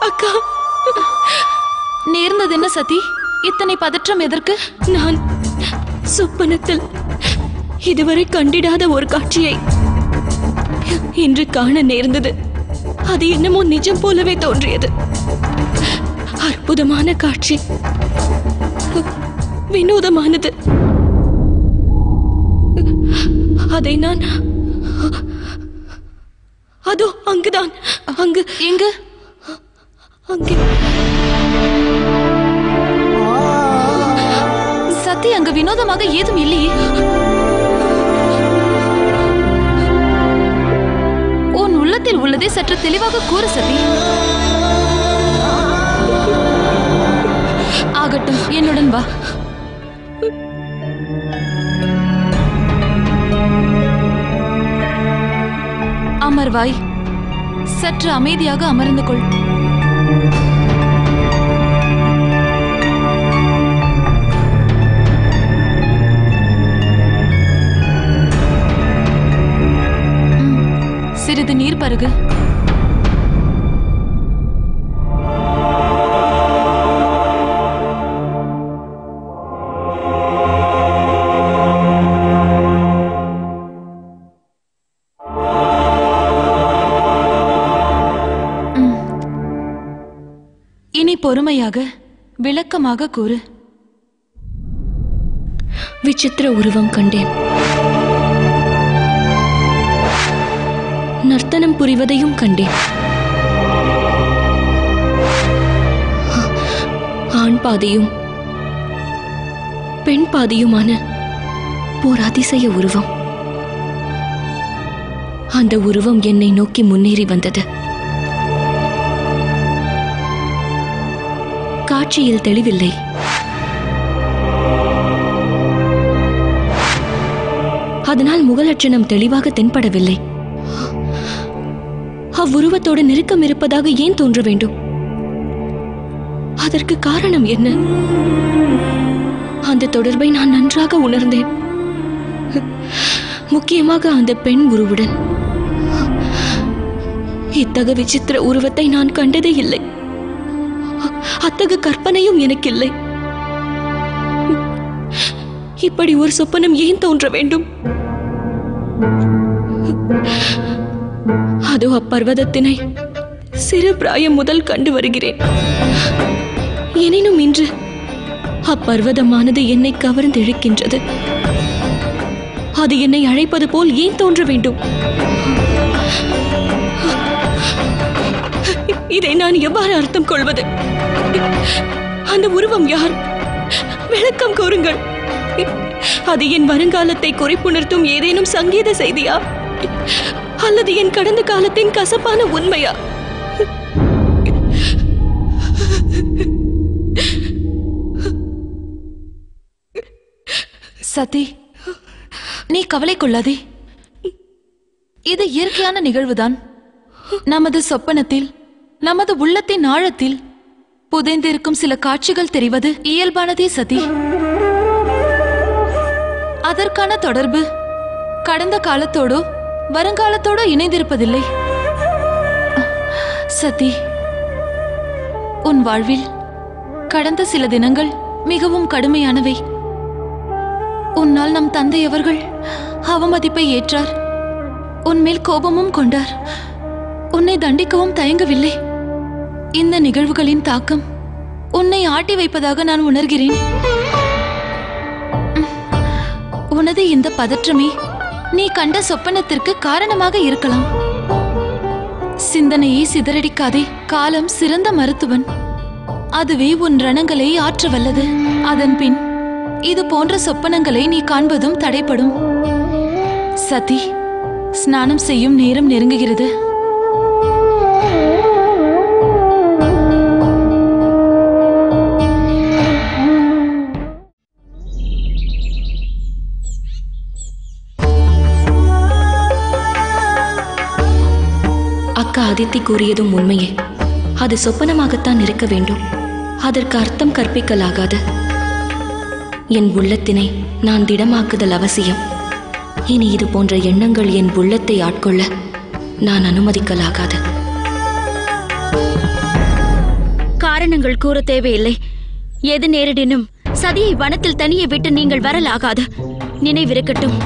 அக்கா. நேர்ந்தது என்ன சதி? இத்தனை பதற்றம் எதற்கு? நான் சொப்பனத்தில் இதுவரை கண்டிடாத ஒரு காட்சியை இன்று காண நேர்ந்தது. அது என்னமோ நிஜம் போலவே தோன்றியது. அற்புதமான காட்சி. வினோதமானது. அதை நான் அதோ அங்குதான். அங்கு எங்கு? அங்கே. சத்தி அங்கு வினோதமாக ஏதும் இல்லையே. உன் உள்ளத்தில் உள்ளதை சற்று தெளிவாக கூறு சதி ஆகட்டும் என்னுடன் வா. அமர்வாய். சற்று அமைதியாக அமர்ந்து கொள். சிறிது பருகு இனி பொறுமையாக விளக்கமாக கூறு. விசித்திர உருவம் கண்டேன். நர்த்தனம் புரிவதையும் கண்டேன். ஆண் பாதியும் பெண் பாதியுமான ஓர் அதிசய உருவம். அந்த உருவம் என்னை நோக்கி முன்னேறி வந்தது. காட்சியில் தெளிவில்லை. அதனால் முகலட்சணம் தெளிவாக தென்படவில்லை. அவ்வுருவத்தோடு நெருக்கம் இருப்பதாக ஏன் தோன்ற வேண்டும்? அதற்கு காரணம் என்ன? அந்த தொடர்பை நான் நன்றாக உணர்ந்தேன். முக்கியமாக அந்த பெண் உருவுடன். இத்தக விசித்திர உருவத்தை நான் கண்டதே இல்லை. அத்தகு கற்பனையும் எனக்கில்லை. இப்படி ஒரு சொப்பனம் ஏன் தோன்ற வேண்டும்? அதோ அப்பர்வதத்தினை சிறு பிராயம் முதல் கண்டு வருகிறேன். எனினும் இன்று அப்பர்வதமானது என்னை கவர்ந்திழுக்கின்றது. அது என்னை அழைப்பது போல் ஏன் தோன்ற வேண்டும்? இதை நான் எவ்வாறு அர்த்தம் கொள்வது? அந்த உருவம் யார்? விளக்கம் கூறுங்கள். அது என் வருங்காலத்தை குறிப்புணர்த்தும் ஏதேனும் சங்கீத செய்தியா? அல்லது என் கடந்த காலத்தின் கசப்பான உண்மையா? சதி நீ கவலை கொள்ளாதே. இது இயற்கையான நிகழ்வுதான். நமது சொப்பனத்தில் நமது உள்ளத்தின் ஆழத்தில் புதைந்திருக்கும் சில காட்சிகள் தெரிவது இயல்பானதே சதி. அதற்கான தொடர்பு கடந்த காலத்தோடோ வருங்காலத்தோடு இணைந்திருப்பதில்லை. சதி உன் வாழ்வில் கடந்த சில தினங்கள் மிகவும் கடுமையானவை. உன்னால் நம் தந்தை அவர்கள் அவமதிப்பை ஏற்றார். உன்மேல் கோபமும் கொண்டார். உன்னை தண்டிக்கவும் தயங்கவில்லை. இந்த நிகழ்வுகளின் தாக்கம் உன்னை ஆட்டி வைப்பதாக நான் உணர்கிறேன். உனது இந்த பதற்றமே நீ கண்ட சொப்பனத்திற்கு காரணமாக இருக்கலாம். சிந்தனையை சிதறடிக்காதே காலம் சிறந்த மருத்துவன். அதுவே உன் ரணங்களை ஆற்ற வல்லது. அதன் பின் இது போன்ற சொப்பனங்களை நீ காண்பதும் தடைப்படும் சதி ஸ்நானம் செய்யும் நேரம் நெருங்குகிறது. அதித்தி கூறியதும் உண்மையே. அது சொப்பனமாகத்தான் இருக்க வேண்டும். அதற்கு அர்த்தம் கற்பிக்கலாகாது. என் உள்ளத்தினை நான் திடமாக்குதல் அவசியம். இனி இது போன்ற எண்ணங்கள் என் உள்ளத்தை ஆட்கொள்ள நான் அனுமதிக்கலாகாது. காரணங்கள் கூற தேவையில்லை. எது நேரிடினும் சதியை வனத்தில் தனியே விட்டு நீங்கள் வரலாகாது. நினைவிருக்கட்டும்.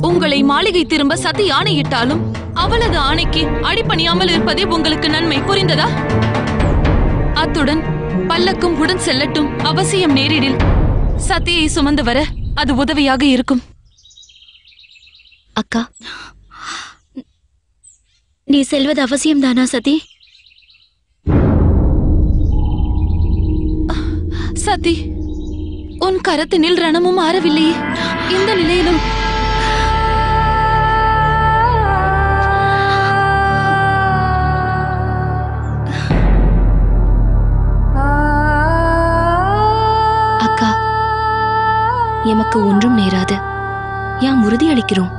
உங்களை மாளிகை திரும்ப சதி ஆணையிட்டாலும் அவளது ஆணைக்கு அடிபணியாமல் இருப்பதே உங்களுக்கு நன்மை புரிந்ததா? அத்துடன் பல்லக்கும் உடன் செல்லட்டும் அவசியம் நேரிடில். சத்தியை சுமந்து வர அது உதவியாக இருக்கும். அக்கா நீ செல்வது அவசியம்தானா சதி? சதி உன் கரத்தினில் ரணமும் ஆறவில்லையே. இந்த நிலையிலும் எமக்கு ஒன்றும் நேராது. யாம் உறுதியளிக்கிறோம்.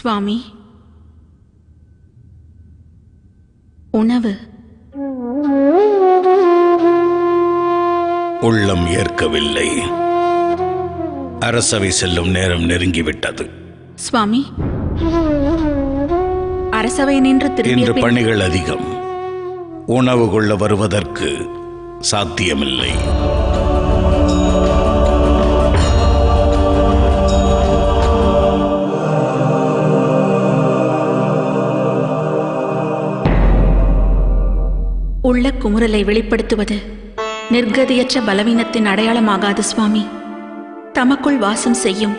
சுவாமி. உணவு. உள்ளம் ஏற்கவில்லை. அரசவை செல்லும் நேரம் நெருங்கிவிட்டது. சுவாமி அரசவை நின்று இன்று பணிகள் அதிகம். உணவு கொள்ள வருவதற்கு சாத்தியமில்லை. குமுறலை வெளிப்படுத்துவது நிர்கதியற்ற பலவீனத்தின் அடையாளமாகாது சுவாமி. தமக்குள் வாசம் செய்யும்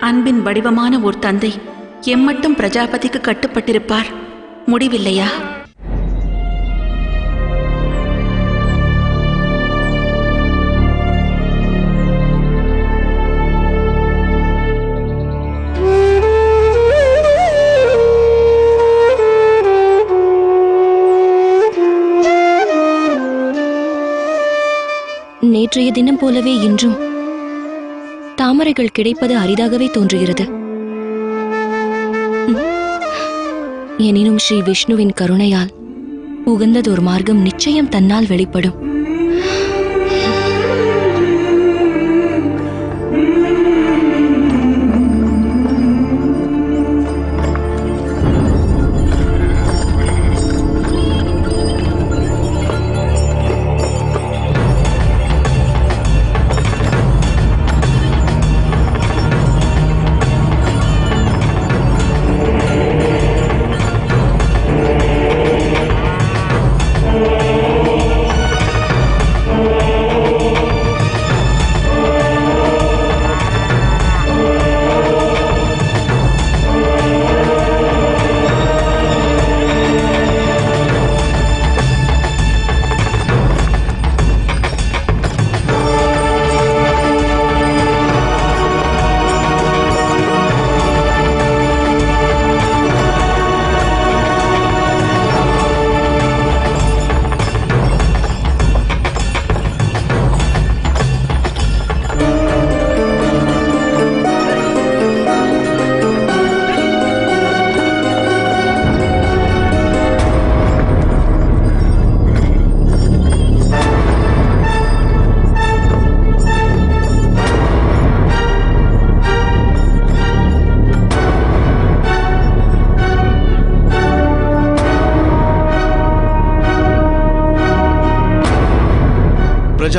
அன்பின் வடிவமான ஒரு தந்தை எம்மட்டும் பிரஜாபதிக்கு கட்டுப்பட்டிருப்பார். முடிவில்லையா? நேற்றைய தினம் போலவே இன்றும் தாமரைகள் கிடைப்பது அரிதாகவே தோன்றுகிறது. எனினும் ஸ்ரீ விஷ்ணுவின் கருணையால் உகந்ததொரு மார்க்கம் நிச்சயம் தன்னால் வெளிப்படும்.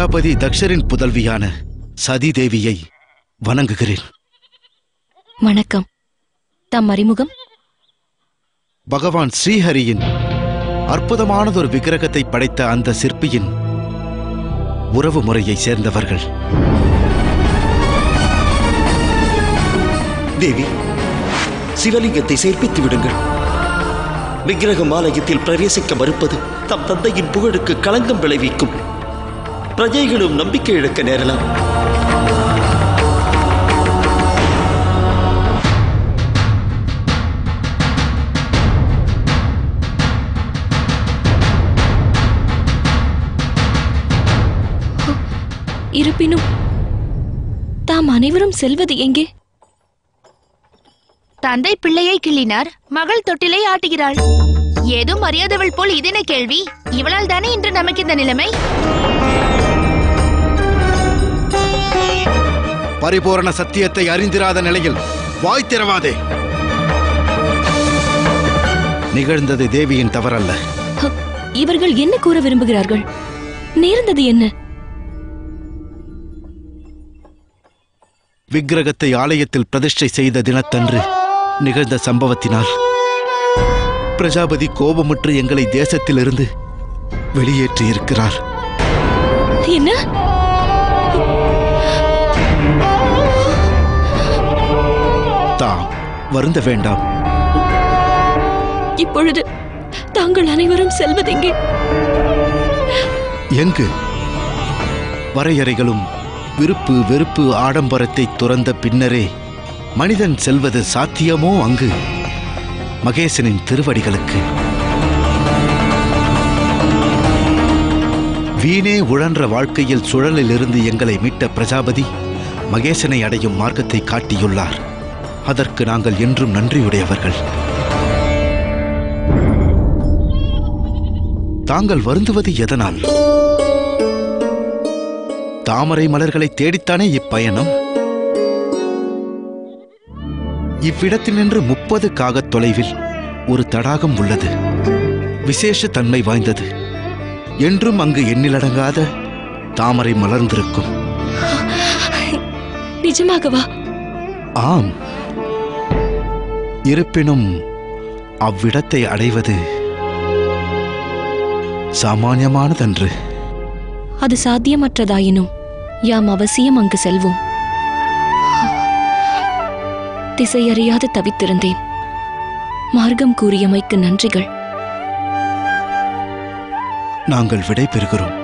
பிரஜாபதி தக்ஷரின் புதல்வியான சதி தேவியை வணங்குகிறேன். வணக்கம். தம் அறிமுகம்? பகவான் ஸ்ரீஹரியின் அற்புதமானதொரு விக்கிரகத்தை படைத்த அந்த சிற்பியின் உறவு முறையை சேர்ந்தவர்கள். தேவி சிவலிங்கத்தை சேர்ப்பித்து விடுங்கள். விக்கிரகம் ஆலயத்தில் பிரவேசிக்க மறுப்பது தம் தந்தையின் புகழுக்கு களங்கம் விளைவிக்கும். பிரஜைகளும் நம்பிக்கை இழக்க நேரலாம் இருப்பினும் தாம் அனைவரும் செல்வது எங்கே? தந்தை பிள்ளையை கிள்ளினார் மகள் தொட்டிலை ஆட்டுகிறாள். ஏதோ மரியாதவள் போல் இதென கேள்வி? இவளால் தானே இன்று நமக்கு இந்த நிலைமை? பரிபூரண சத்தியத்தை அறிந்திராத நிலையில் வாய் திறவாதே. நிகழ்ந்தது தேவியின் தவறல்ல. இவர்கள் என்ன கூற விரும்புகிறார்கள்? நேர்ந்தது என்ன? விக்கிரகத்தை ஆலயத்தில் பிரதிஷ்டை செய்த தினத்தன்று நிகழ்ந்த சம்பவத்தினால் பிரஜாபதி கோபமுற்று எங்களை தேசத்திலிருந்து வெளியேற்றி இருக்கிறார் என்ன? வருந்த வேண்டாம். இப்பொழுது தாங்கள் அனைவரும் செல்வதெங்கே எங்கு? வரையறைகளும் விருப்பு வெறுப்பு ஆடம்பரத்தை துறந்த பின்னரே மனிதன் செல்வது சாத்தியமோ அங்கு? மகேசனின் திருவடிகளுக்கு. வீணே உழன்ற வாழ்க்கையில் சுழலிலிருந்து எங்களை மீட்ட பிரஜாபதி மகேசனை அடையும் மார்க்கத்தை காட்டியுள்ளார். அதற்கு நாங்கள் என்றும் நன்றியுடையவர்கள். தாங்கள் வருந்துவது எதனால்? தாமரை மலர்களை தேடித்தானே இப்பயணம்? இவ்விடத்தினின்று முப்பது காகத் தொலைவில் ஒரு தடாகம் உள்ளது. விசேஷ தன்மை வாய்ந்தது. என்றும் அங்கு எண்ணிலடங்காத தாமரை மலர்ந்திருக்கும். நிஜமாகவா? ஆம். இருப்பினும் அவ்விடத்தை அடைவது சாமானியமானதன்று. அது சாத்தியமற்றதாயினும் யாம் அவசியம் அங்கு செல்வோம். திசையறியாது தவித்திருந்தேன். மார்க்கம் கூறியமைக்கு நன்றிகள். நாங்கள் விடை பெறுகிறோம்.